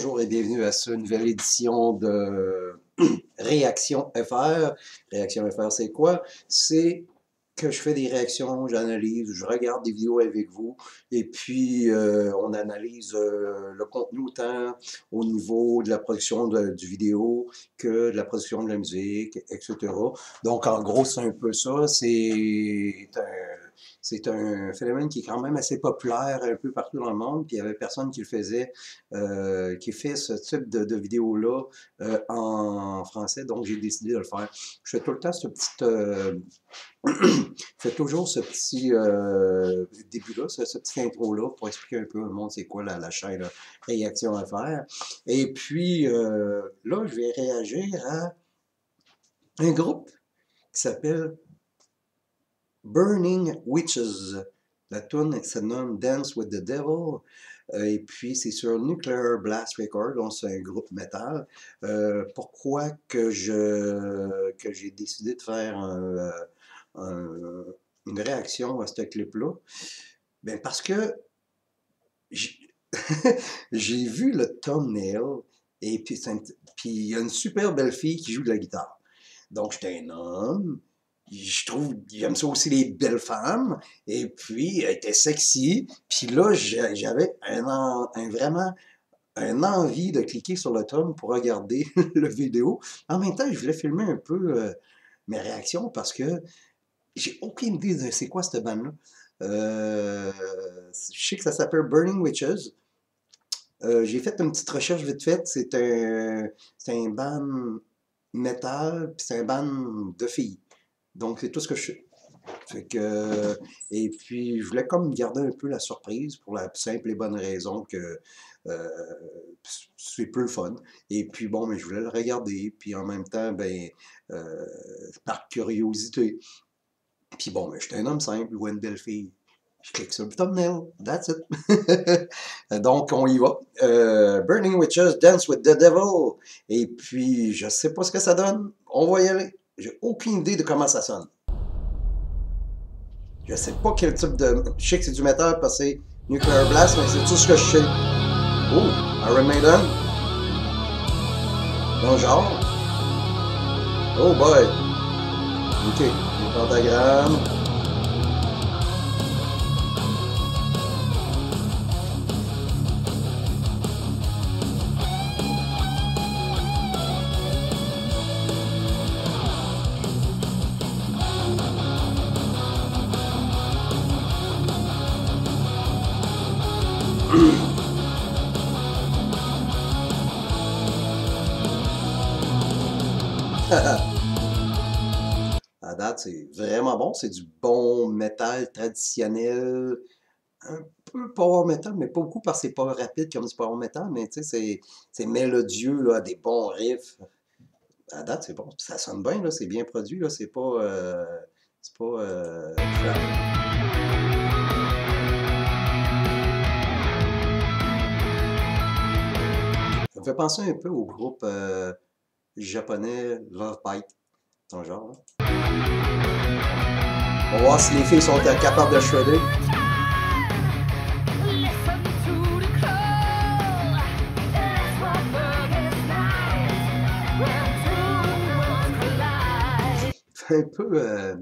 Bonjour et bienvenue à cette nouvelle édition de Réaction FR. Réaction FR, c'est quoi? C'est que je fais des réactions, j'analyse, je regarde des vidéos avec vous et puis euh, on analyse euh, le contenu autant au niveau de la production de, du vidéo que de la production de la musique, etc. Donc en gros, c'est un peu ça. C'est un c'est un phénomène qui est quand même assez populaire un peu partout dans le monde, puis il y avait personne qui le faisait, euh, qui fait ce type de, vidéo-là euh, en français, donc j'ai décidé de le faire. Je fais tout le temps ce petit... Euh, je fais toujours ce petit début-là, ce, petit intro-là, pour expliquer un peu au monde c'est quoi la, chaîne Réaction à faire. Et puis, là, je vais réagir à un groupe qui s'appelle Burning Witches. La tune se nomme Dance with the Devil. Euh, et puis, c'est sur Nuclear Blast Record, donc c'est un groupe metal. Euh, pourquoi que je que j'ai décidé de faire un, une réaction à ce clip-là? Ben parce que j'ai vu le thumbnail et puis il y a une super belle fille qui joue de la guitare. Donc, j'étais un homme, je trouve, j'aime ça aussi les belles femmes, et puis elle était sexy, puis là, j'avais un, vraiment un envie de cliquer sur le tome pour regarder le vidéo. En même temps, je voulais filmer un peu euh, mes réactions parce que j'ai aucune idée de c'est quoi cette bande-là. Euh, je sais que ça s'appelle Burning Witches. Euh, j'ai fait une petite recherche vite faite. C'est un, un band metal, puis c'est un band de filles. Donc, c'est tout ce que je sais. Fait que, et puis, je voulais comme garder un peu la surprise pour la simple et bonne raison que euh, c'est plus le fun. Et puis, bon, mais je voulais le regarder. Puis, en même temps, ben, euh, par curiosité. Puis, bon, mais j'étais un homme simple ou une belle fille. Je clique sur le thumbnail. That's it. Donc, on y va. Euh, Burning Witches, Dance with the Devil. Et puis, je sais pas ce que ça donne. On va y aller. J'ai aucune idée de comment ça sonne. Je sais pas quel type de... Je sais que c'est du métal parce que c'est Nuclear Blast, mais c'est tout ce que je sais. Oh, Iron Maiden. Bon genre. Oh boy. Ok, le pentagramme. À date, c'est vraiment bon. C'est du bon métal traditionnel. Un peu power metal, mais pas beaucoup parce que c'est pas rapide comme du power metal, mais tu sais, c'est mélodieux, là, des bons riffs. À date, c'est bon. Ça sonne bien, là, c'est bien produit, là, c'est pas. Euh, c'est pas. Euh, ça me fait penser un peu au groupe. Euh, japonais Love Bite, ton genre. Là. On va voir si les filles sont capables de shredder. un peu euh,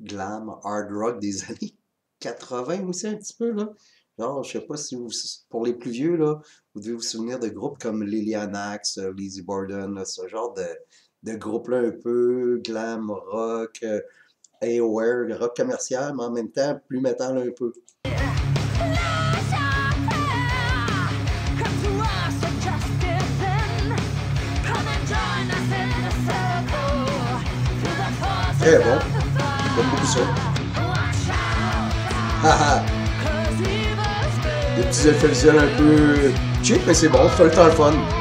glam, hard rock des années 80 aussi un petit peu là. Genre, je sais pas si vous, pour les plus vieux, là, vous devez vous souvenir de groupes comme Lilianax, euh, Lizzie Borden, ce genre de, de groupe-là un peu glam, rock, euh, AOR, rock commercial, mais en même temps plus métal un peu. Très bon. J'aime beaucoup ça. Haha. Des petits effets visuels un peu cheap, mais c'est bon, ça le temps fun.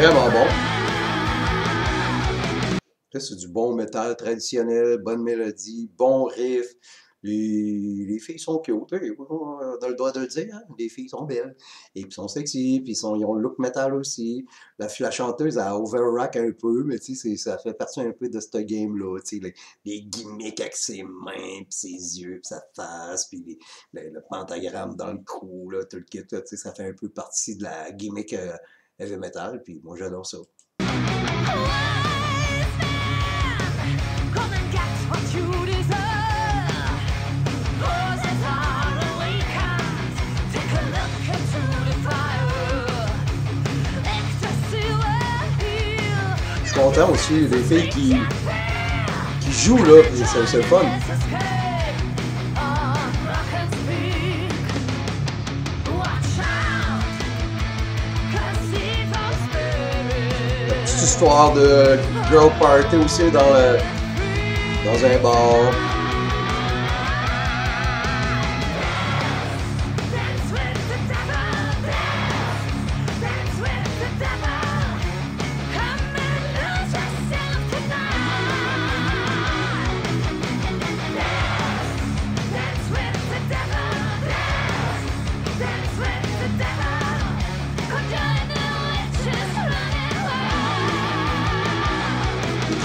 Vraiment bon. C'est du bon métal traditionnel, bonne mélodie, bon riff. Les, les filles sont cute, hein, on a le droit de le dire, hein, les filles sont belles. Et puis sont sexy, puis sont, ils ont le look métal aussi. La, la chanteuse a overrack un peu, mais ça fait partie un peu de ce game-là. Les, les, gimmicks avec ses mains, puis ses yeux, puis sa face, puis le, pentagramme dans le cou, là, tout le kit, ça fait un peu partie de la gimmick euh, heavy metal, puis moi j'adore ça. Je suis content aussi des filles qui, qui jouent là, c'est le fun. Petite histoire de girl party aussi dans, le, dans un bar.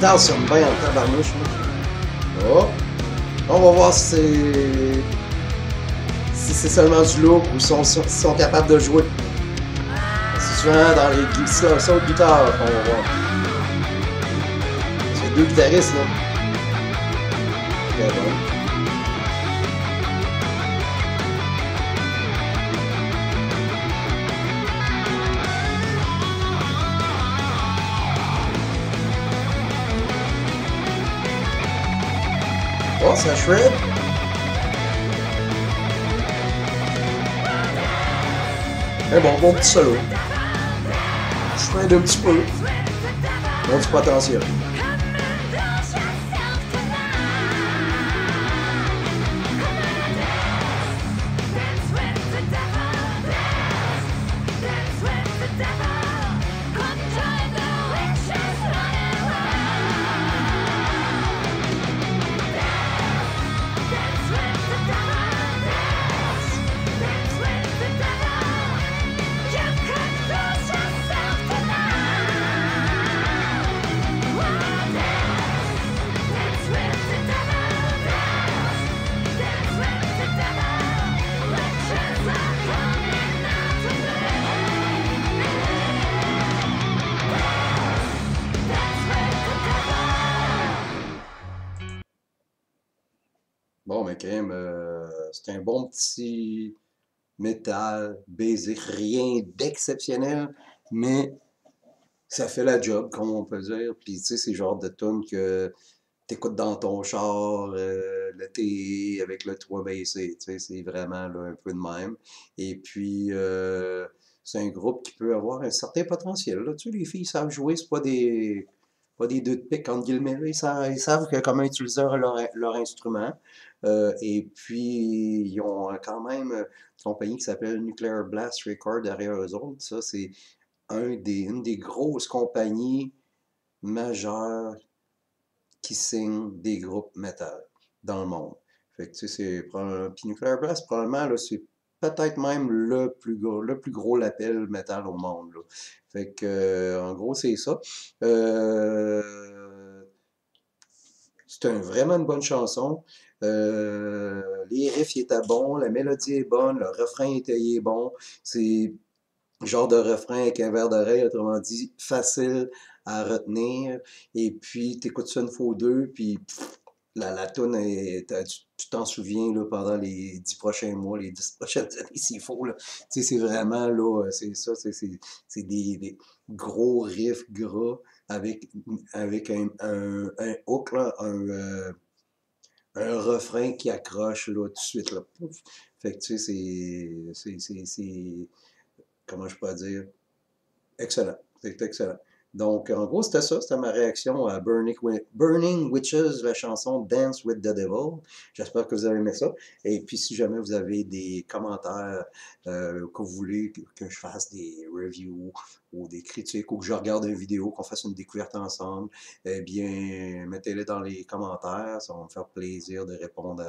Sonne bien en tabarnouche. Oh. On va voir si c'est. si c'est seulement du look ou si sont, sont capables de jouer. C'est souvent dans les sons de guitare qu'on va voir. C'est deux guitaristes là. Oh, ça shred? Un bon, bon petit solo. Shred un petit peu. Bon du potentiel. C'est un bon petit métal, basic, rien d'exceptionnel, mais ça fait la job, comme on peut dire. Puis, tu sais, c'est le genre de tune que t'écoutes dans ton char euh, l'été avec le toit baissé. Tu sais, c'est vraiment là, un peu de même. Et puis, euh, c'est un groupe qui peut avoir un certain potentiel. Là. Tu sais, les filles savent jouer, c'est pas des pas des deux de pique, entre guillemets. Ils savent, ils savent comment utiliser leur, leur instrument. Euh, et puis, ils ont quand même une compagnie qui s'appelle Nuclear Blast Record derrière eux autres. Ça, c'est un des, une des grosses compagnies majeures qui signent des groupes metal dans le monde. Fait que, tu sais, c'est... Puis Nuclear Blast, probablement, là, c'est peut-être même le plus gros, le plus gros label metal au monde. Là. Fait que, euh, en gros, c'est ça. Euh, c'est un, vraiment une bonne chanson. Euh, les riffs étaient bons, la mélodie est bonne, le refrain était est bon. C'est genre de refrain avec un verre d'oreille, autrement dit, facile à retenir. Et puis, tu écoutes ça une fois ou deux, puis la, la toune, est, tu t'en souviens là, pendant les dix prochains mois, les dix prochaines années, s'il faut. C'est vraiment, là, c'est ça, c'est des, des gros riffs gras avec, avec un, un, un hook, un, euh, un refrain qui accroche là, tout de suite. Là. Fait que tu sais, c'est. Comment je peux dire? Excellent. C'est excellent. Donc, en gros, c'était ça. C'était ma réaction à Burning, Witches, la chanson Dance with the Devil. J'espère que vous avez aimé ça. Et puis, si jamais vous avez des commentaires euh, que vous voulez que je fasse des reviews ou des critiques ou que je regarde une vidéo, qu'on fasse une découverte ensemble, eh bien, mettez-les dans les commentaires. Ça va me faire plaisir de répondre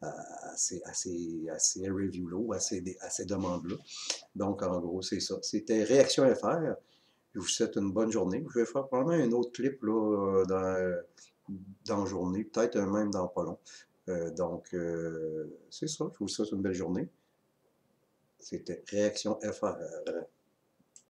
à, ces, reviews-là à ces, à ces demandes-là. Donc, en gros, c'est ça. C'était Réaction FR. Je vous souhaite une bonne journée. Je vais faire probablement un autre clip là, dans, dans la journée, peut-être même dans pas long. Euh, donc, euh, c'est ça. Je vous souhaite une belle journée. C'était Réaction FR.